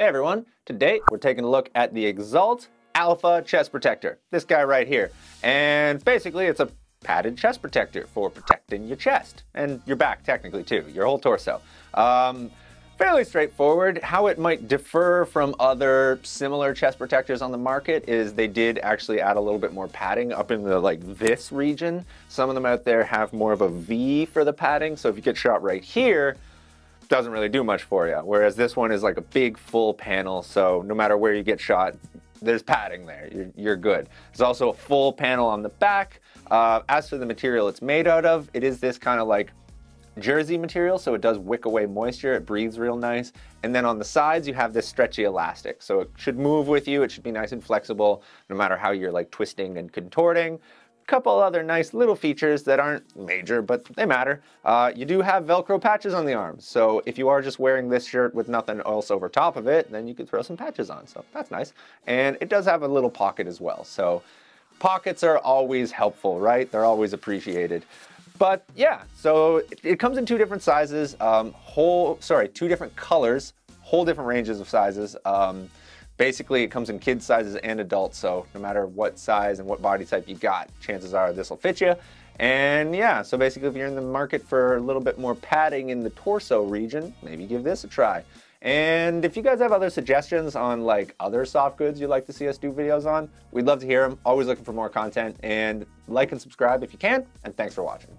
Hey everyone, today we're taking a look at the Exalt Alpha Chest Protector. This guy right here. And basically it's a padded chest protector for protecting your chest and your back technically too, your whole torso. Um, fairly straightforward. How it might differ from other similar chest protectors on the market is they did actually add a little bit more padding up in the like this region. Some of them out there have more of a V for the padding. So if you get shot right here, doesn't really do much for you. Whereas this one is like a big full panel, so no matter where you get shot, there's padding there. You're, you're good. There's also a full panel on the back. Uh, as for the material it's made out of, it is this kind of like jersey material, so it does wick away moisture. It breathes real nice. And then on the sides, you have this stretchy elastic. So it should move with you. It should be nice and flexible, no matter how you're like twisting and contorting couple other nice little features that aren't major, but they matter. Uh, you do have Velcro patches on the arms, so if you are just wearing this shirt with nothing else over top of it, then you could throw some patches on, so that's nice. And it does have a little pocket as well, so pockets are always helpful, right? They're always appreciated. But yeah, so it, it comes in two different sizes, um, whole, sorry, two different colors, whole different ranges of sizes. Um, Basically, it comes in kid sizes and adults, so no matter what size and what body type you got, chances are this will fit you. And yeah, so basically if you're in the market for a little bit more padding in the torso region, maybe give this a try. And if you guys have other suggestions on like other soft goods you'd like to see us do videos on, we'd love to hear them. Always looking for more content and like and subscribe if you can, and thanks for watching.